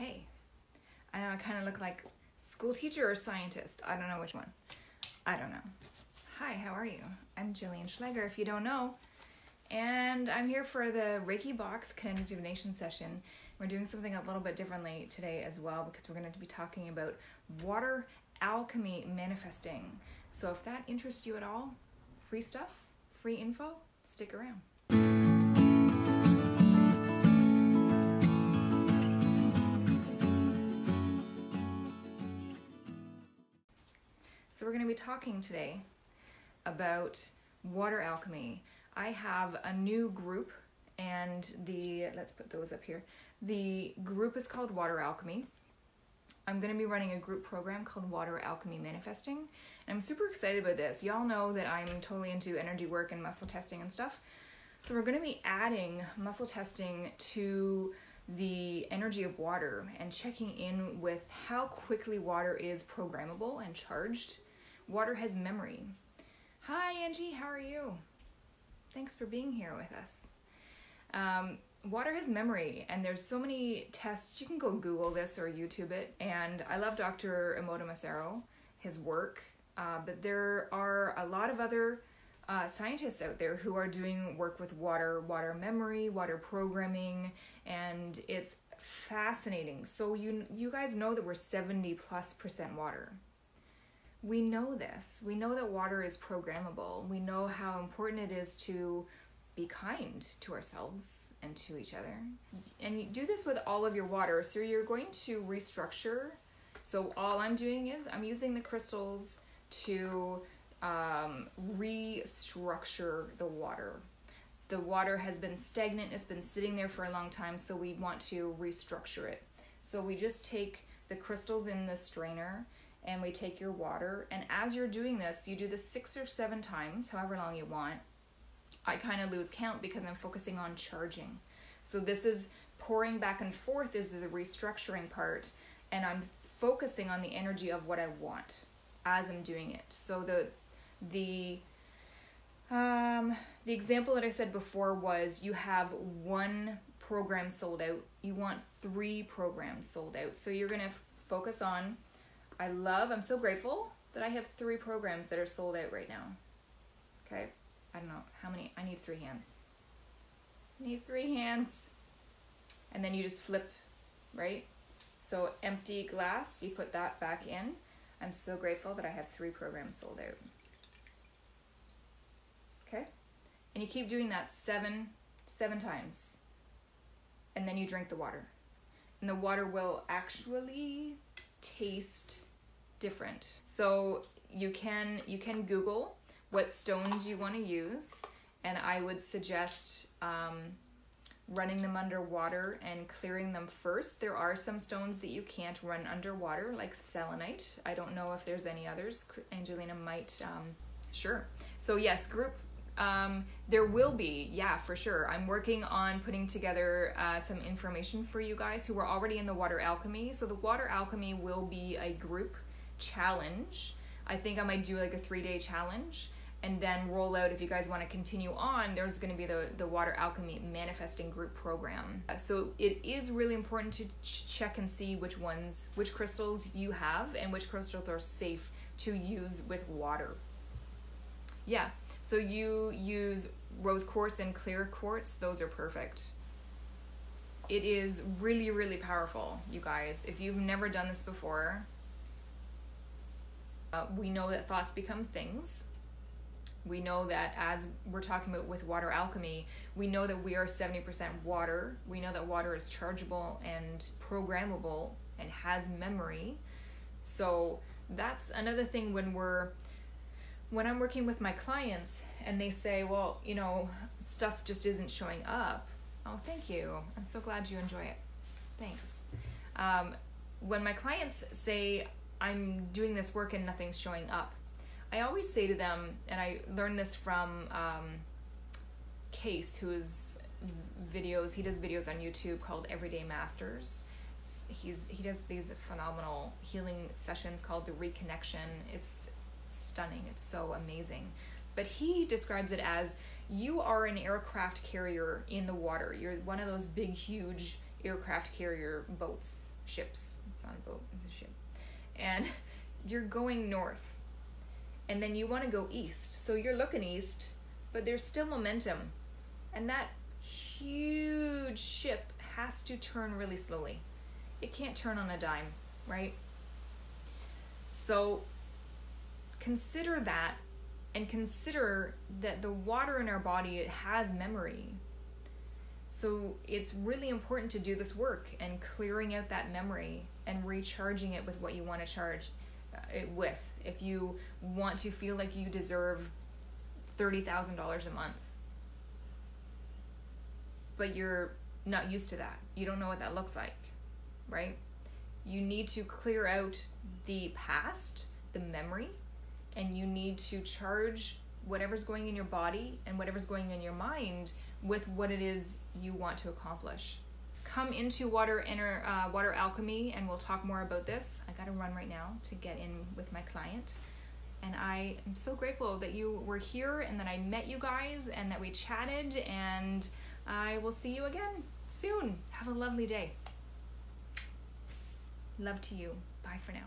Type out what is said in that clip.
Hey, I know I kind of look like school teacher or scientist. I don't know which one. I don't know. Hi, how are you? I'm Jillian Schleger, if you don't know. And I'm here for the Reiki Box Kinetic Divination session. We're doing something a little bit differently today as well because we're going to be talking about water alchemy manifesting. So if that interests you at all, free stuff, free info, stick around. So, we're going to be talking today about water alchemy. I have a new group, and the let's put those up here. The group is called Water Alchemy. I'm going to be running a group program called Water Alchemy Manifesting. And I'm super excited about this. Y'all know that I'm totally into energy work and muscle testing and stuff. So, we're going to be adding muscle testing to the energy of water and checking in with how quickly water is programmable and charged Water has memory. Hi, Angie, how are you? Thanks for being here with us. Um, water has memory, and there's so many tests. You can go Google this or YouTube it. And I love Dr. Emoto Masaru, his work, uh, but there are a lot of other uh, scientists out there who are doing work with water, water memory, water programming, and it's fascinating. So you you guys know that we're 70 plus percent water we know this. We know that water is programmable. We know how important it is to be kind to ourselves and to each other. And you do this with all of your water. So you're going to restructure. So all I'm doing is I'm using the crystals to um, restructure the water. The water has been stagnant, it's been sitting there for a long time, so we want to restructure it. So we just take the crystals in the strainer and we take your water. And as you're doing this, you do this six or seven times, however long you want. I kind of lose count because I'm focusing on charging. So this is pouring back and forth is the restructuring part, and I'm focusing on the energy of what I want as I'm doing it. So the the um, the example that I said before was you have one program sold out. You want three programs sold out. So you're gonna focus on I love, I'm so grateful that I have three programs that are sold out right now. Okay, I don't know how many, I need three hands. I need three hands. And then you just flip, right? So empty glass, you put that back in. I'm so grateful that I have three programs sold out. Okay? And you keep doing that seven, seven times. And then you drink the water. And the water will actually taste different. So you can you can Google what stones you want to use, and I would suggest um, running them underwater and clearing them first. There are some stones that you can't run underwater, like selenite. I don't know if there's any others. Angelina might. Um, sure. So yes, group um, there will be, yeah, for sure. I'm working on putting together uh, some information for you guys who are already in the water alchemy. So the water alchemy will be a group challenge. I think I might do like a three day challenge and then roll out if you guys want to continue on there's going to be the the water alchemy manifesting group program. Uh, so it is really important to ch- check and see which ones which crystals you have and which crystals are safe to use with water. Yeah so you use rose quartz and clear quartz those are perfect. It is really really powerful you guys. If you've never done this before uh, we know that thoughts become things. We know that as we're talking about with water alchemy, we know that we are 70% water. We know that water is chargeable and programmable and has memory. So that's another thing when we're when I'm working with my clients and they say, well, you know, stuff just isn't showing up. Oh, thank you. I'm so glad you enjoy it. Thanks. Um, when my clients say, I'm doing this work and nothing's showing up. I always say to them, and I learned this from um, Case, who's videos. He does videos on YouTube called Everyday Masters. He's he does these phenomenal healing sessions called the Reconnection. It's stunning. It's so amazing. But he describes it as you are an aircraft carrier in the water. You're one of those big, huge aircraft carrier boats, ships. It's not a boat, it's a ship. And you're going north. And then you want to go east. So you're looking east, but there's still momentum. And that huge ship has to turn really slowly. It can't turn on a dime, right? So consider that and consider that the water in our body it has memory so it's really important to do this work and clearing out that memory and recharging it with what you want to charge uh, it with if you want to feel like you deserve $30,000 a month but you're not used to that you don't know what that looks like right you need to clear out the past the memory and you need to charge whatever's going in your body and whatever's going in your mind with what it is you want to accomplish. Come into water inner uh, water alchemy, and we'll talk more about this. I got to run right now to get in with my client, and I am so grateful that you were here and that I met you guys and that we chatted. And I will see you again soon. Have a lovely day. Love to you. Bye for now.